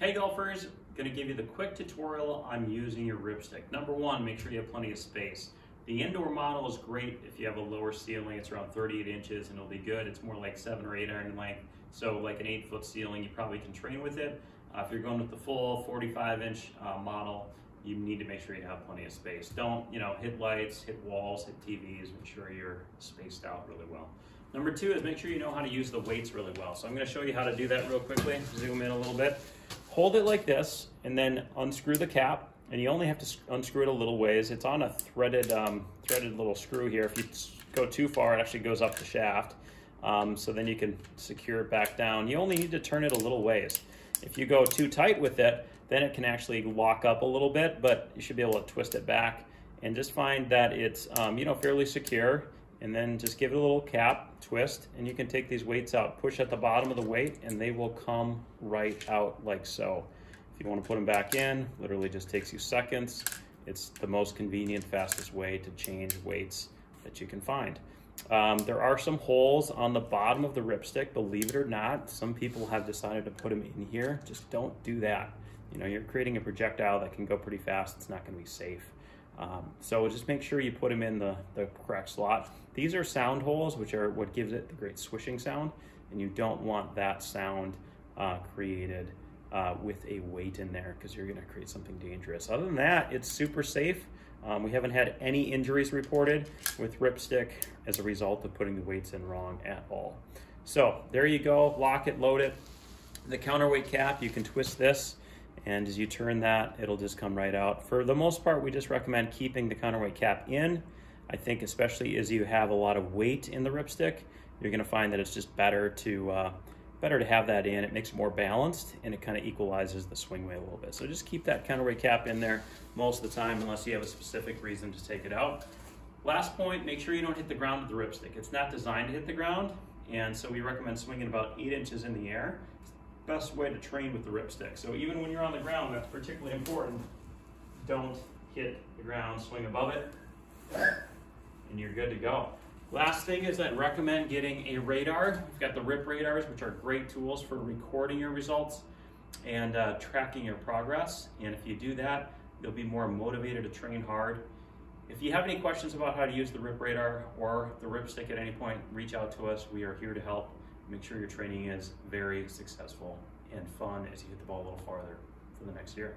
Hey golfers, gonna give you the quick tutorial on using your Rypstick. Number one, make sure you have plenty of space. The indoor model is great if you have a lower ceiling, it's around 38 inches and it'll be good. It's more like seven or eight iron length. So like an eight foot ceiling, you probably can train with it. Uh, if you're going with the full 45 inch uh, model, you need to make sure you have plenty of space. Don't, you know, hit lights, hit walls, hit TVs, make sure you're spaced out really well. Number two is make sure you know how to use the weights really well. So I'm gonna show you how to do that real quickly. Zoom in a little bit hold it like this and then unscrew the cap and you only have to unscrew it a little ways. It's on a threaded, um, threaded little screw here. If you go too far, it actually goes up the shaft. Um, so then you can secure it back down. You only need to turn it a little ways. If you go too tight with it, then it can actually lock up a little bit, but you should be able to twist it back and just find that it's, um, you know, fairly secure and then just give it a little cap, twist, and you can take these weights out. Push at the bottom of the weight and they will come right out like so. If you wanna put them back in, literally just takes you seconds. It's the most convenient, fastest way to change weights that you can find. Um, there are some holes on the bottom of the Rypstick, believe it or not. Some people have decided to put them in here. Just don't do that. You know, you're creating a projectile that can go pretty fast. It's not gonna be safe. Um, so just make sure you put them in the, the correct slot. These are sound holes, which are what gives it the great swishing sound, and you don't want that sound uh, created uh, with a weight in there because you're gonna create something dangerous. Other than that, it's super safe. Um, we haven't had any injuries reported with Rypstick as a result of putting the weights in wrong at all. So there you go, lock it, load it. The counterweight cap, you can twist this and as you turn that, it'll just come right out. For the most part, we just recommend keeping the counterweight cap in. I think especially as you have a lot of weight in the Rypstick, you're gonna find that it's just better to uh, better to have that in. It makes it more balanced and it kind of equalizes the swing weight a little bit. So just keep that counterweight cap in there most of the time unless you have a specific reason to take it out. Last point, make sure you don't hit the ground with the Rypstick. It's not designed to hit the ground, and so we recommend swinging about eight inches in the air best way to train with the Rypstick. So even when you're on the ground, that's particularly important. Don't hit the ground, swing above it, and you're good to go. Last thing is I'd recommend getting a radar. We've got the RYP radars, which are great tools for recording your results and uh, tracking your progress. And if you do that, you'll be more motivated to train hard. If you have any questions about how to use the RYP radar or the Rypstick at any point, reach out to us. We are here to help make sure your training is very successful and fun as you hit the ball a little farther for the next year.